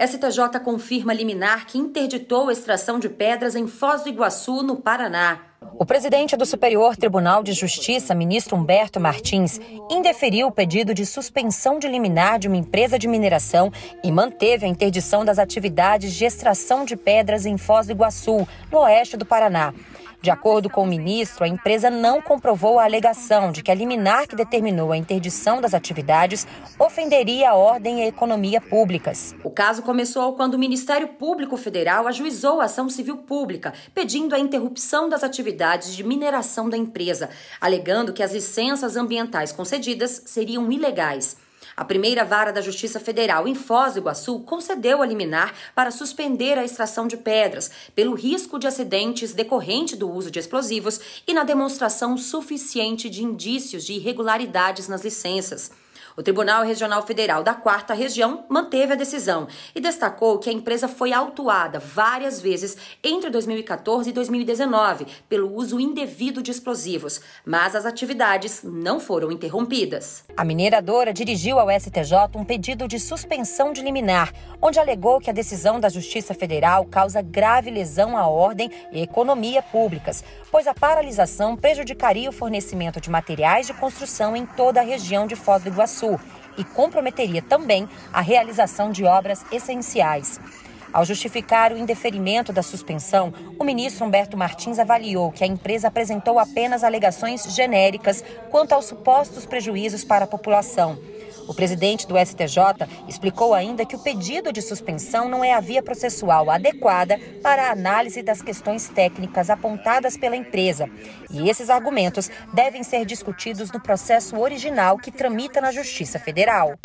STJ confirma liminar que interditou a extração de pedras em Foz do Iguaçu, no Paraná. O presidente do Superior Tribunal de Justiça, ministro Humberto Martins, indeferiu o pedido de suspensão de liminar de uma empresa de mineração e manteve a interdição das atividades de extração de pedras em Foz do Iguaçu, no oeste do Paraná. De acordo com o ministro, a empresa não comprovou a alegação de que a liminar que determinou a interdição das atividades ofenderia a ordem e a economia públicas. O caso começou quando o Ministério Público Federal ajuizou a ação civil pública, pedindo a interrupção das atividades de mineração da empresa, alegando que as licenças ambientais concedidas seriam ilegais. A primeira vara da Justiça Federal em Foz do Iguaçu concedeu a liminar para suspender a extração de pedras pelo risco de acidentes decorrente do uso de explosivos e na demonstração suficiente de indícios de irregularidades nas licenças. O Tribunal Regional Federal da Quarta Região manteve a decisão e destacou que a empresa foi autuada várias vezes entre 2014 e 2019 pelo uso indevido de explosivos, mas as atividades não foram interrompidas. A mineradora dirigiu ao STJ um pedido de suspensão de liminar, onde alegou que a decisão da Justiça Federal causa grave lesão à ordem e economia públicas, pois a paralisação prejudicaria o fornecimento de materiais de construção em toda a região de Foz do Iguaçu Sul e comprometeria também a realização de obras essenciais. Ao justificar o indeferimento da suspensão, o ministro Humberto Martins avaliou que a empresa apresentou apenas alegações genéricas quanto aos supostos prejuízos para a população. O presidente do STJ explicou ainda que o pedido de suspensão não é a via processual adequada para a análise das questões técnicas apontadas pela empresa. E esses argumentos devem ser discutidos no processo original que tramita na Justiça Federal.